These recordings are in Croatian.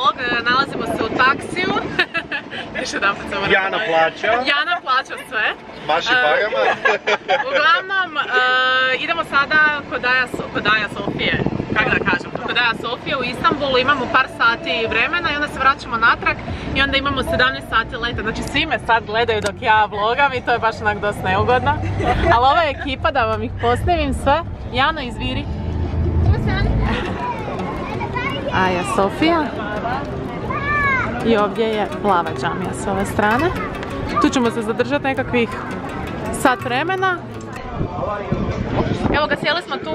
vlog, nalazimo se u taksiju. Još jedan se moram Jana plaća. Jana plaća sve. Maši E, parama. Uglavnom, e, idemo sada kod Aja, So- kod Aja Sofije, kako da kažem, kod Aja Sofije u Istanbulu, imamo par sati vremena i onda se vraćamo natrag i onda imamo 17 sati leta, znači svi me sad gledaju dok ja vlogam i to je baš onak dosta neugodno. Ali ova je ekipa da vam ih postavim sve. Jano, izviri. Aja Sofija. I ovdje je plava džamija s ove strane. Tu ćemo se zadržati nekakvih sat vremena. Evo ga, sjeli smo tu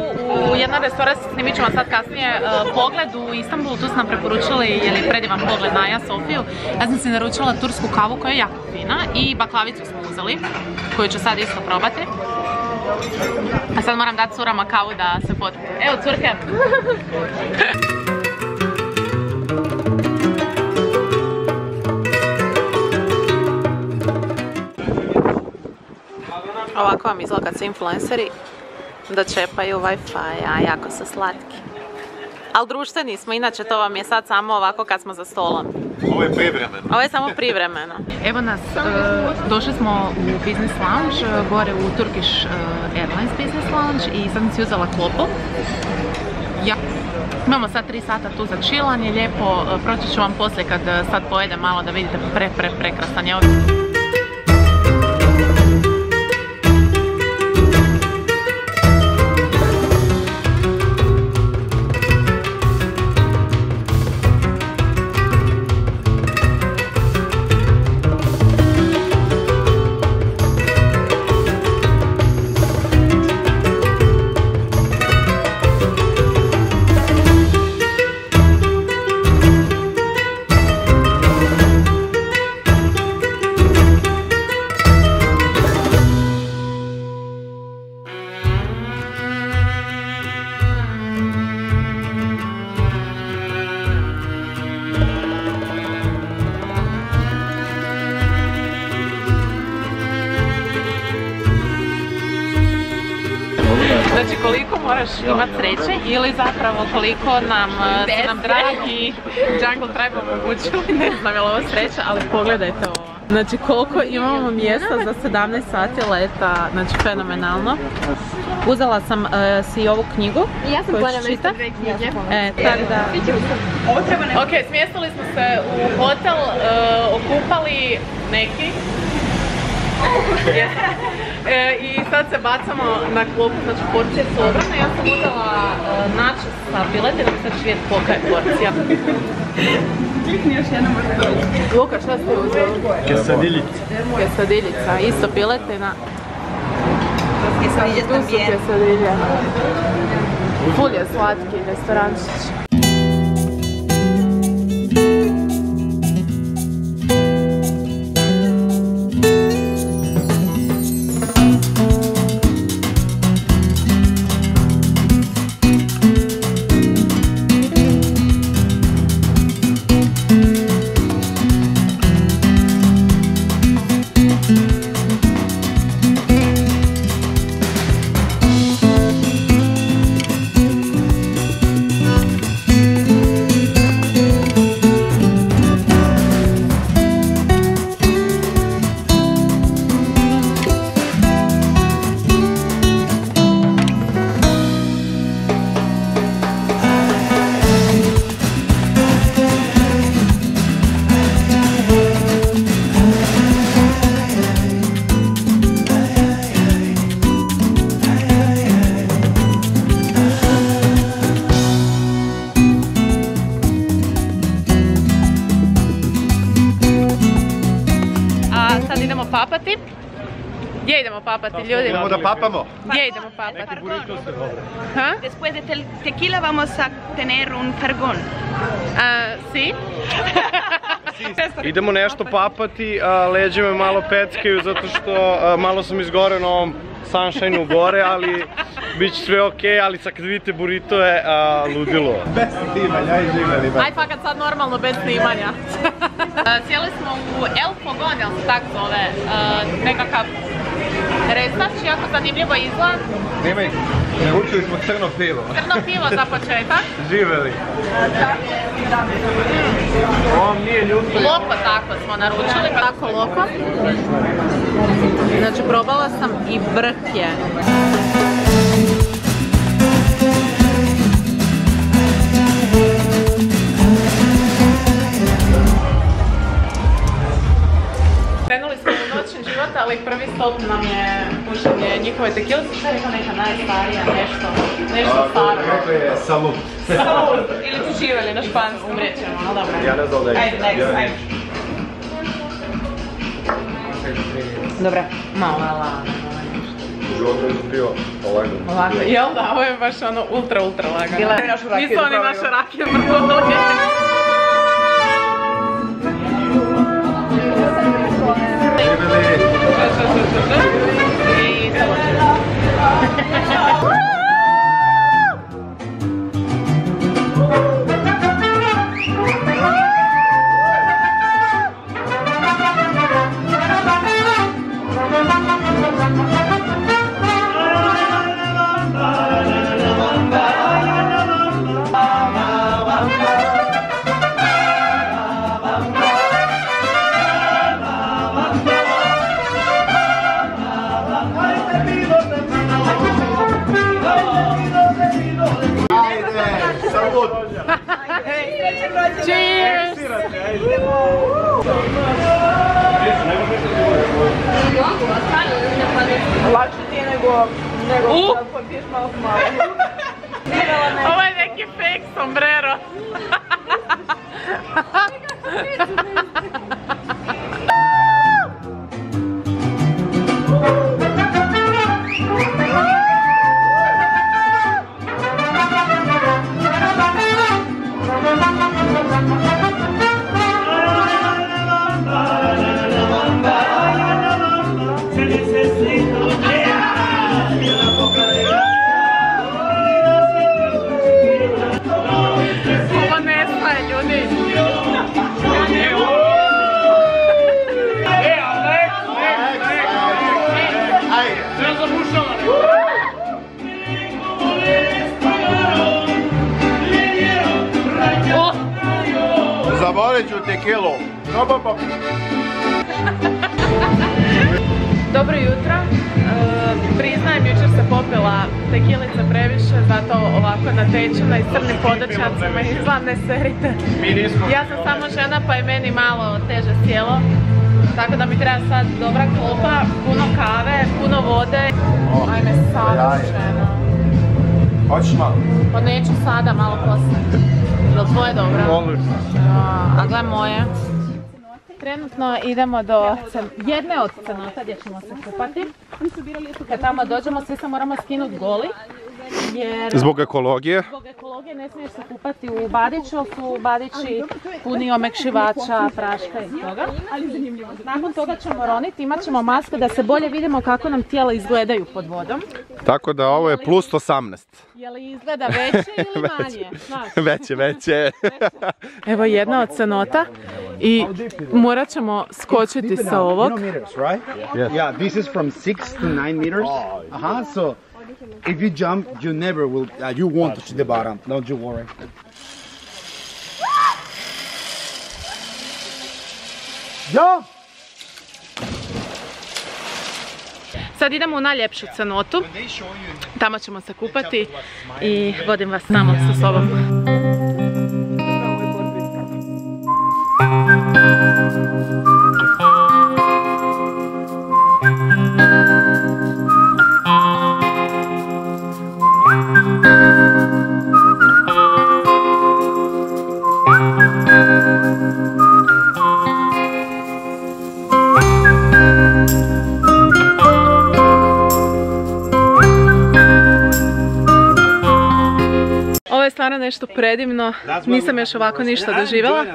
u jedan restoran, snimit ću vam sad kasnije e, pogled u Istanbulu, tu su nam preporučili je li predivan pogled na Aja Sofiju. Ja sam si naručila tursku kavu koja je jako fina i baklavicu smo uzeli, koju ću sad isto probati. A sad moram dati curama kavu da se potpiju. Evo curke! Ovako vam izgleda kad su influenceri da čepaju Wi-Fi, a jako su slatki. Ali društveni smo, inače to vam je sad samo ovako kad smo za stolom. Ovo je privremeno. Ovo je samo privremeno. Evo nas, e, došli smo u Business Lounge, e, gore u Turkish e, Airlines Business Lounge i sad sam si uzela klopu. Ja. Imamo sad 3 sata tu za chillanje, lijepo, proći ću vam poslije kad sad pojedem malo da vidite pre, pre, prekrasan je ovdje. Sreće ili zapravo koliko nam, e, su nam dragi Jungle Tribe omogućili, ne znam je li ovo sreća, ali pogledajte ovo. Znači koliko imamo mjesta za 17 sati leta, znači fenomenalno. Uzela sam e, si ovu knjigu ja sam planjala isto dve knjige. E, tako da... Ok, smjestili smo se u hotel, e, okupali neki. E, I sad se bacamo na klopu, znači porcije su ogromne. Ja sam uzela e, načos sa piletinom, sad ću vidjeti kolika je porcija. Klikni još jednom Luka, šta ste uzeli? Kesadiljica. Kesadiljica, isto piletina. Quesadillas Tu su también. kesadilje. Ful je slatki restorančić. Idemo papati. Gdje idemo papati, ljudi? Idemo da papamo. Gdje idemo papati? Ha? Después de tequila vamos a tener un fergón. A, si? Idemo nešto papati, a leđe me malo peckaju zato što a, malo sam izgoreo na ovom sunshine gore, ali bit će sve okej, ali sad kad vidite buritove, a, ludilo. Bez snimanja i živeli. Aj fakat sad normalno bez snimanja. Sjeli smo u El Fogon, jel se tak zove, nekakav restač, jako zanimljivo izgled. Nemaj, naručili smo crno pivo. Crno pivo za početak. Živeli. Ovo vam nije ljuto. Loko tako smo naručili, tako loko. Znači probala sam i brkje. Krenuli smo u život, ali prvi stop nam je pušenje njihove tekile. Šta je rekao neka najstarija, nešto, nešto staro. Kako je salud. Salud, ili ti živeli na španskom, ćemo, ali dobro. Ja ne znam da je. Ajde, next, ajde. Dobre, malo lagano. Život je bio lagano. Ovako, jel da, ovo je baš ono ultra, ultra lagano. Bila je našu rakiju Nisu oni probali. naše rakije Woo! Ovako natečena i s crnim podočacima i izvan ne serite. Ja sam samo žena pa je meni malo teže sjelo. Tako da mi treba sad dobra klupa, puno kave, puno vode. Ajme ženo. Hoćeš malo? Pa neću sada, malo poslije. Jel tvoje dobro? Odlično. A, gle moje. Trenutno idemo do jedne od cenota gdje ćemo se kupati. Kad tamo dođemo svi se moramo skinuti goli. Jer Zbog ekologije. zbog ekologije ne smiješ se kupati u badiću, su badići puni omekšivača, praška i toga. Nakon toga ćemo roniti, imat ćemo maske da se bolje vidimo kako nam tijela izgledaju pod vodom. Tako da ovo je plus 18. Je li izgleda veće ili manje? Veće, veće. Evo jedna od cenota i morat ćemo skočiti sa ovog. Yeah, this is from six to nine meters. Uh huh. So if you jump, you never will. Uh, you won't touch the bottom. Don't you worry. Jump! Sad idemo u najljepšu cenotu. Tamo ćemo se kupati i vodim vas samo sa sobom. Stvarno nešto predivno. Nisam još ovako ništa doživjela.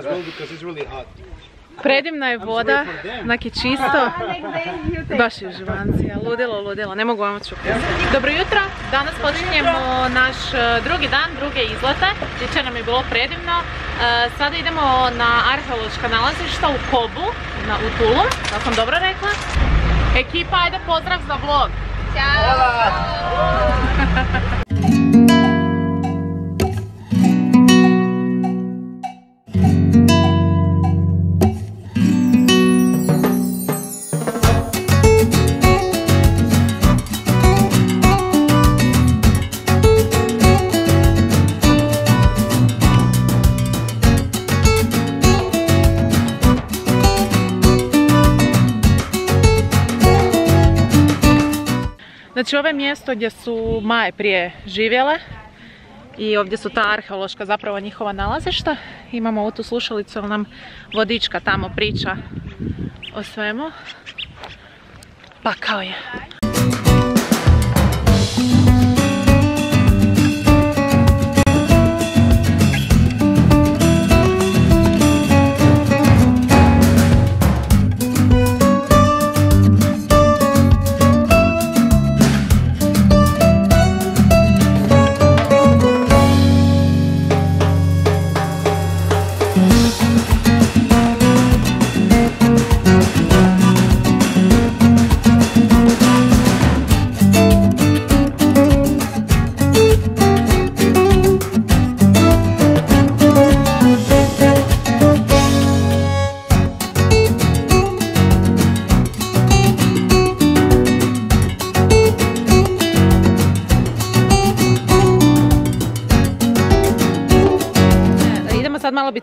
Predivna je voda, neki čisto. Baš je uživancija, ludilo, ludilo, ne mogu vam ću Dobro jutro, danas počinjemo naš e, drugi dan, druge izlete. Jučer nam je bilo predivno. E, Sada idemo na arheološka nalazišta u Kobu, na, u Tulum, da sam dobro rekla. Ekipa, ajde pozdrav za vlog. Znači ovo je mjesto gdje su Maje prije živjele i ovdje su ta arheološka zapravo njihova nalazišta. Imamo ovu tu slušalicu, ali nam vodička tamo priča o svemu. Pa kao je.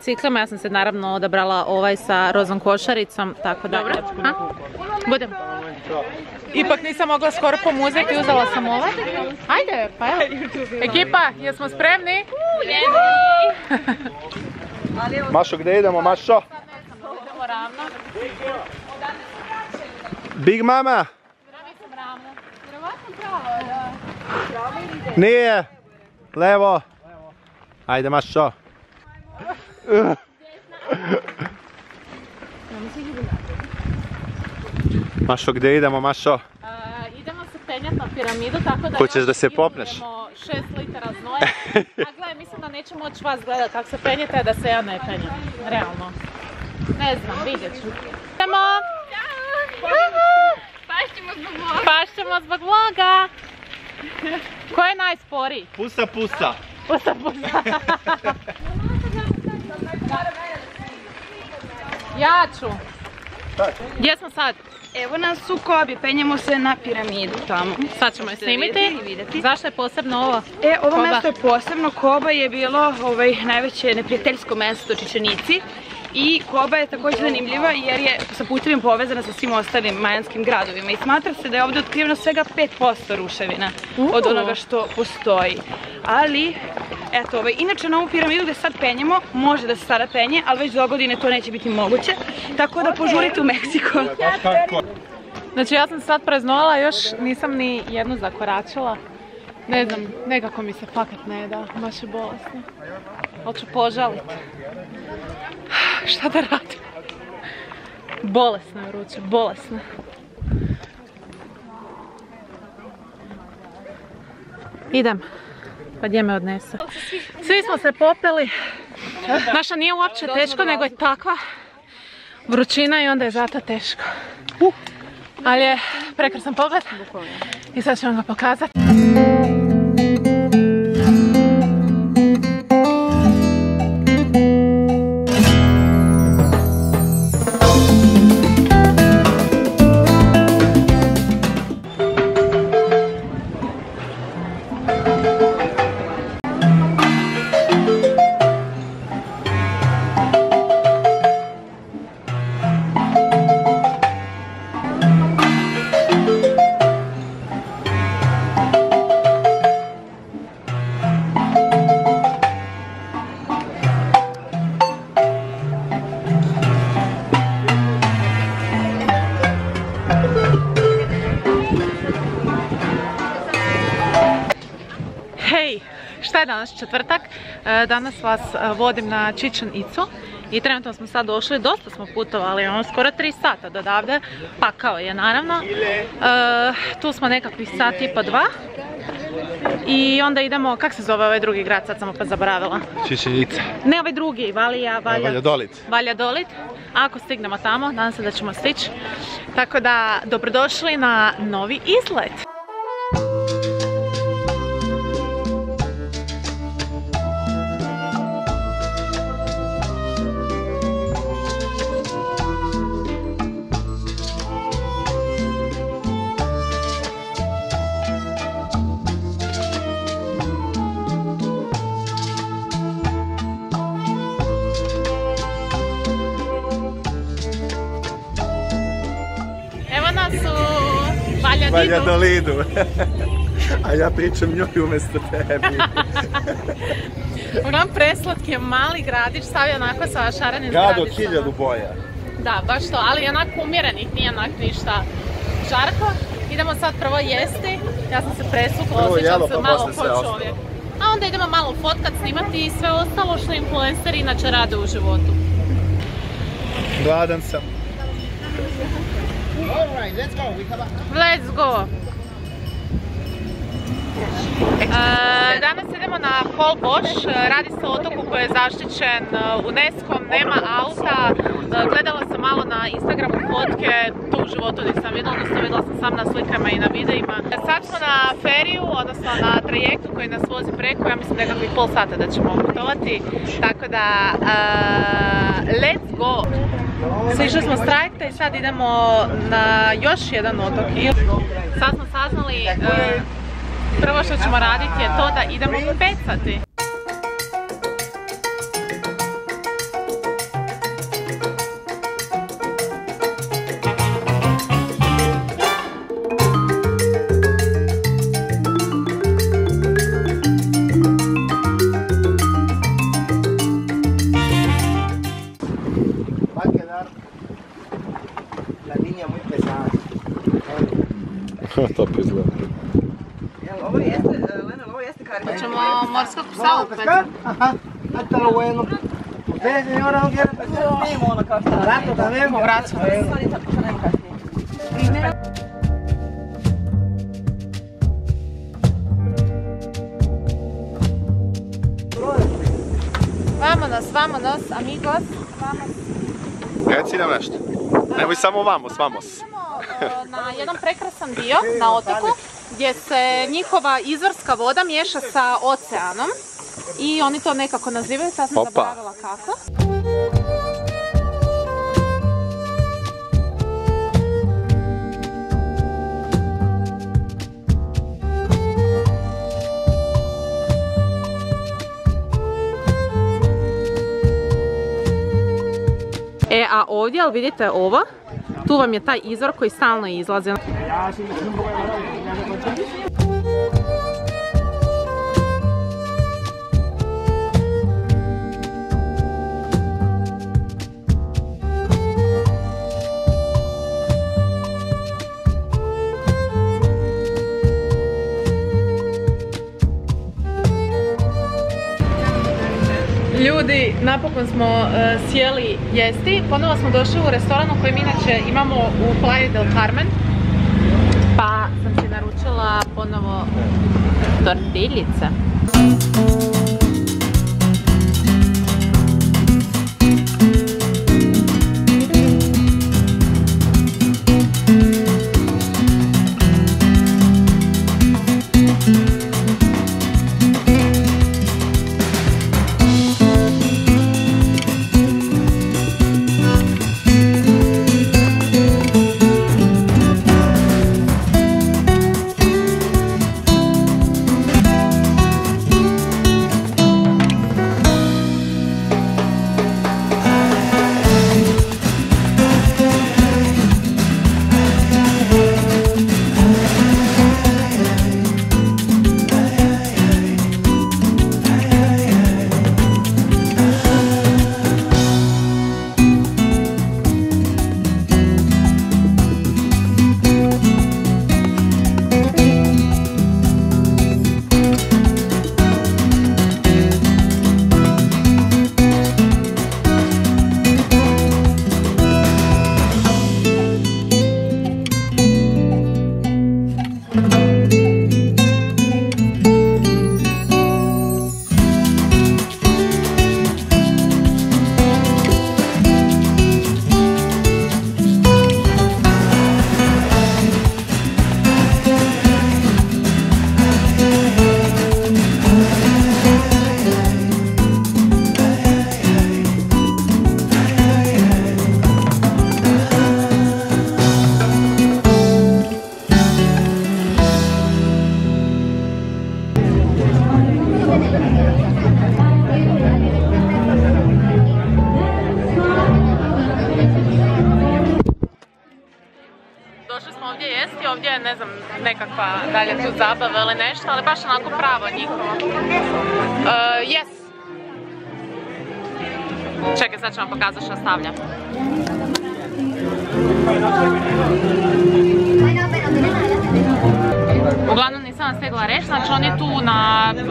Biciklima, ja sam se naravno odabrala ovaj sa rozom košaricom, tako da... Dobro. Budem. Ipak nisam mogla skoro po muziku, uzela sam ovaj. Ajde, pa evo. Ekipa, jesmo spremni? Mašo, gdje idemo, Mašo? Idemo ravno. Big Mama! Nije! Levo! Ajde, Mašo! Mašo, gdje idemo, Mašo? Idemo se penjati na piramidu, tako da Hoćeš da se popneš? izlijemo šest litara znoja. A gledaj, mislim da neće moći vas gledat kako se penjete, da se ja ne penjem. Realno. Ne znam, vidjet ću. Idemo! Pašćemo zbog vloga. Pašćemo zbog vloga! Ko je najsporiji? Pusa, pusa! Pusa, pusa. ja ću. Gdje smo sad? Evo nas u Kobi, penjemo se na piramidu tamo. Sad ćemo je snimiti. i. Zašto je posebno ovo? E, ovo Koba. mesto je posebno, Koba je bilo ovaj, najveće neprijateljsko mesto Čičanici i Koba je također zanimljiva jer je sa putevim povezana sa svim ostalim majanskim gradovima i smatra se da je ovdje otkriveno svega 5% ruševina od onoga što postoji. Ali, eto, ovaj, inače na ovu piramidu gdje sad penjemo, može da se sada penje, ali već do godine to neće biti moguće, tako da požurite u Meksiko. Znači ja sam sad preznovala, još nisam ni jednu zakoračila. Ne znam, nekako mi se fakat ne da, baš je bolesno. Hoću požalit. Šta da radim? Bolesno je ruče, bolesno. Idem, pa gdje me odnese. Svi smo se popeli. Naša nije uopće teško, nego je takva vrućina i onda je zato teško. Ali je prekrasan pogled i sad ću vam ga pokazati. Četvrtak? E, Danas vas e, vodim na Chichen Itzu i trenutno smo sad došli, dosta smo putovali, ono skoro 3 sata do davde, pakao je naravno. E, Tu smo nekakvih sat i po dva. I onda idemo, kak se zove ovaj drugi grad, sad sam opet zaboravila. Čičenjica. Ne ovaj drugi, Valija, Valja. Valjadolit. Valjadolit. Ako stignemo tamo, nadam se da ćemo stići. Tako da, dobrodošli na novi izlet. Valjadolidu. A ja pričam njoj umjesto tebi. Uglavnom preslatki je mali gradić, stavio onako sa šarenim Grad od hiljadu boja. Da, baš to, ali onak umjerenih, nije onak ništa žarko. Idemo sad prvo jesti, ja sam se presukla, osjećam jelo, se pa malo ko ostalo. čovjek. A onda idemo malo fotkat, snimati i sve ostalo što influenceri inače rade u životu. Gladan sam. Let's go! E, danas idemo na Holbox, radi se o otoku koji je zaštićen e, UNESCO-om, nema auta. E, Gledala sam malo na Instagramu fotke, to u životu nisam vidjela, odnosno vidjela sam sam na slikama i na videima. Sad smo na feriju, odnosno na trajektu koji nas vozi preko, ja mislim nekakvih pol sata da ćemo putovati. Tako da, let's go! Sišli smo s i sad idemo na još jedan otok. Sad smo saznali, prvo što ćemo raditi je to da idemo pecati. Ajá, ahí está lo bueno. Ustedes, señora, no quieren. Snijemo ono kao šta Rato también. Kasnije. Vamonos, vamonos, amigos. Reci nam nešto. Nemoj samo vamos, vamos. E, na jedan prekrasan dio na otoku gdje se njihova izvorska voda miješa sa oceanom i oni to nekako nazivaju, sad sam Opa. zaboravila kako. E, a ovdje, ali vidite ovo, tu vam je taj izvor koji stalno izlazi. Napokon smo e, sjeli jesti. Ponovo smo došli u restoran u kojem inače imamo u Playa del Carmen. Pa sam si naručila ponovo tortiljice. Stavljam. Uglavnom nisam vam stigla reći, znači oni tu na e,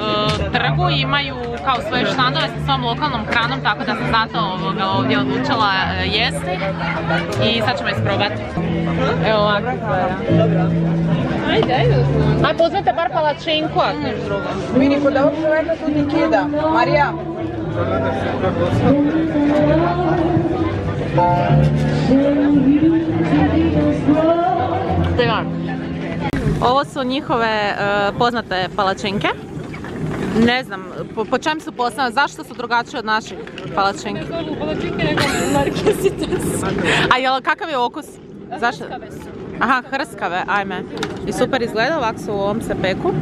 trgu imaju kao svoje štandove sa svom lokalnom hranom, tako da sam zato ovoga ovdje odlučila e, jesti i sad ćemo isprobati. Evo ovako izgleda. Ajde, ajde. Ajde, uzmite bar palačinku, ako niš drugo. Vidi, kod ovog čovjeka tu ti kida. Marija, Ovo su njihove e, poznate palačinke. Ne znam, po, po čem su postavljene, zašto su drugačije od naših palačinki? A jel, kakav je okus? Zašto? Aha, hrskave, ajme. I super izgleda, ovak su u ovom se peku.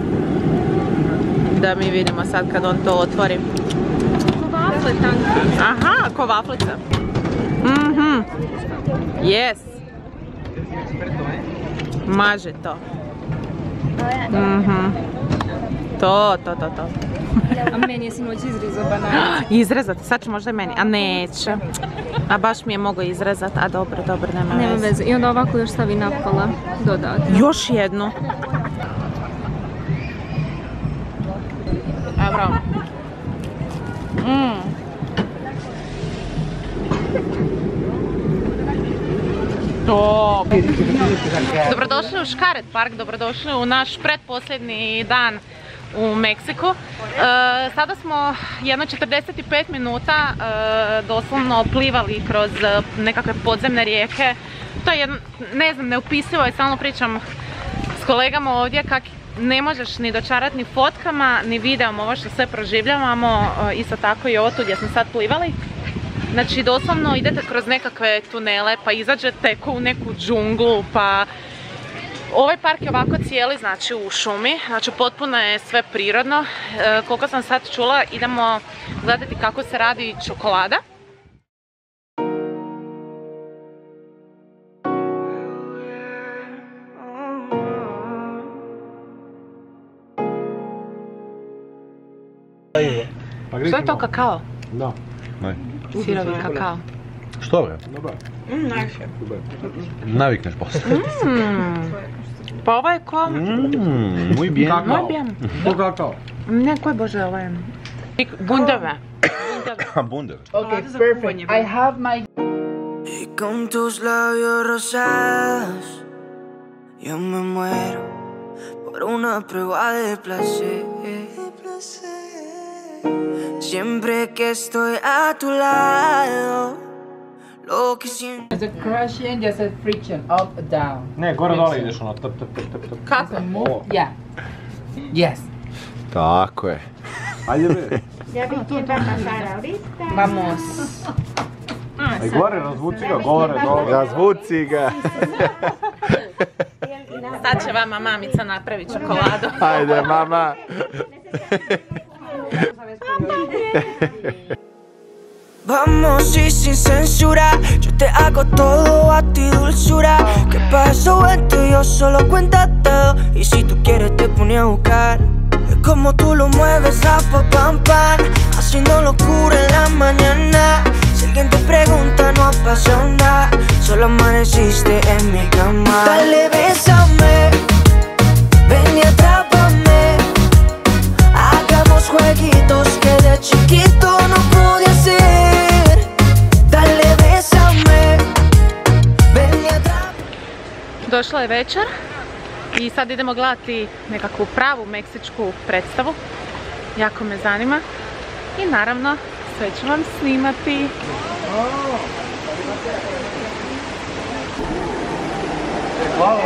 Da mi vidimo sad kad on to otvori. Aha, ko Mhm. Yes. Maže to. Mhm. To, to, to, to. A meni je sinoć izrizao banana. Izrezati, sad će možda i meni, a neće. A baš mi je mogo izrezati, a dobro, dobro, nema, Nema veze. veze. I onda ovako još stavi napola dodatno. Još jednu. Evo. Mm. To. Dobrodošli u Škaret park, dobrodošli u naš pretposljednji dan u Meksiku. E, sada smo jedno 45 minuta e, doslovno plivali kroz e, nekakve podzemne rijeke. To je jedno, ne znam, neupisivo je, stalno pričam s kolegama ovdje kak ne možeš ni dočarati ni fotkama, ni videom ovo što sve proživljavamo, isto tako i tu gdje smo sad plivali. Znači doslovno idete kroz nekakve tunele pa izađete ko u neku džunglu pa Ovaj park je ovako cijeli, znači u šumi, znači potpuno je sve prirodno. E, koliko sam sad čula, idemo gledati kako se radi čokolada. Što je to kakao? Da. Sirovi kakao. Što bre? Navikneš poslije. Pa ovo je ko... Mm, muy bien. Moj bien. To kakao. Ne, koji bože ovo je? Bundove. Bunder. Okay, perfect. I have my Y con tus labios rosados yo me muero por una prueba de placer. Siempre que estoy a tu lado, lo que siento. the crushing, just a friction, up, down. Ne, gore dole ideš ono, tap, tap, tap, tap. Kako? Move, yeah. Yes. Tako je. Ajde bre. Vamos. Aj gore, razvuci ga, gore, dole. Razvuci ga. Sad će vama mamica napraviti čokoladu. Ajde, mama. Vamos y sin censura, yo te hago todo a ti dulzura. ¿Qué pasó entre yo solo cuéntate y si tú quieres te pone a buscar. Es como tú lo mueves a pa pam pam, haciendo locura en la mañana. Si alguien te pregunta no nada, solo amaneciste en mi cama. Dale, bésame, ven y Chiquito Došla je večer i sad idemo gledati nekakvu pravu meksičku predstavu. Jako me zanima. I naravno, sve ću vam snimati. Hvala.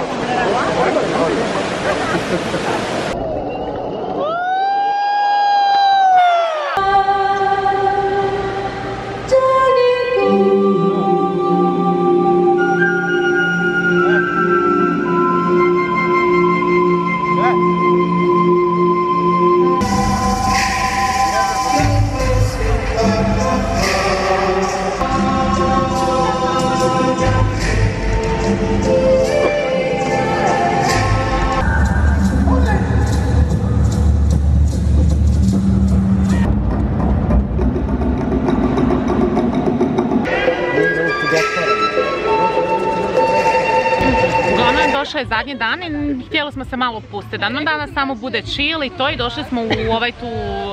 Smo se malo pustiti. Da nam danas samo bude chill i to i došli smo u ovaj tu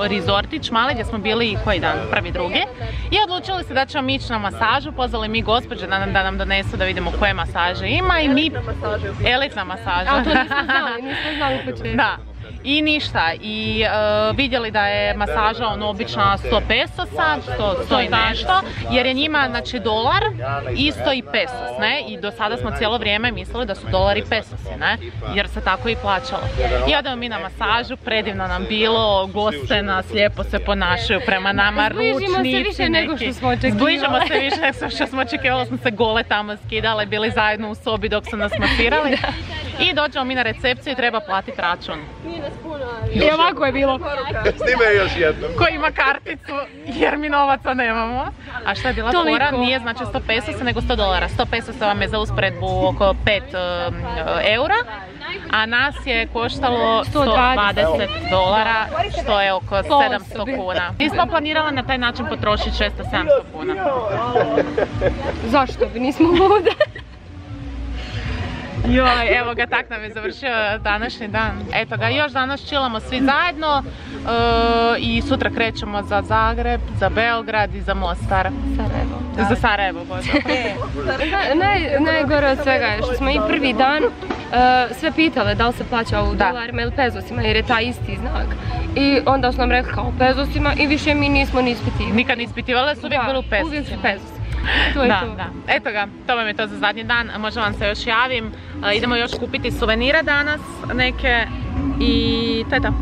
rezortić mali gdje smo bili koji dan, prvi, drugi. I odlučili se da ćemo ići na masažu, pozvali mi gospođe da nam, da nam donesu da vidimo koje masaže ima i mi... Elitna masaža. A to nismo znali, nismo znali u početku. Da. I ništa, i e, vidjeli da je masaža ono obična 100 pesosa, 100, 100 i nešto, jer je njima znači dolar isto i pesos, ne? I do sada smo cijelo vrijeme mislili da su dolari pesosi, ne? Jer se tako i plaćalo. I odemo mi na masažu, predivno nam bilo, goste nas lijepo se ponašaju prema nama, Zbližimo se ručnici više nego što smo očekivali. Zbližimo se više nego što smo očekivali, smo se gole tamo skidale, bili zajedno u sobi dok su nas masirali. I dođemo mi na recepciju i treba platiti račun. I ovako je bilo. Snime još jednom. Ko ima karticu jer mi novaca nemamo. A šta je bila Toliko. fora? Nije znači 100 pesosa nego 100 dolara. 100 pesosa vam je za usporedbu oko 5 um, eura. A nas je koštalo 120 dolara, što je oko 700 kuna. Nismo planirala na taj način potrošiti 600-700 kuna. Zašto bi nismo lude? Joj, evo ga, tak nam je završio današnji dan. Eto ga, još danas čilamo svi zajedno e, i sutra krećemo za Zagreb, za Beograd i za Mostar. Sarajevo. Za Sarajevo, bože. Naj, najgore od svega je što smo i prvi dan e, sve pitale da li se plaća u Da. dolarima ili pezosima jer je taj isti znak. I onda su nam rekli kao pezosima i više mi nismo ni ispitivali. Nikad ne ispitivale su uvijek bili u pesu. Uvijek su pezosi. To je Da, to. da. Eto ga, to vam je to za zadnji dan. Možda vam se još javim. E, idemo još kupiti suvenire danas neke i to je to.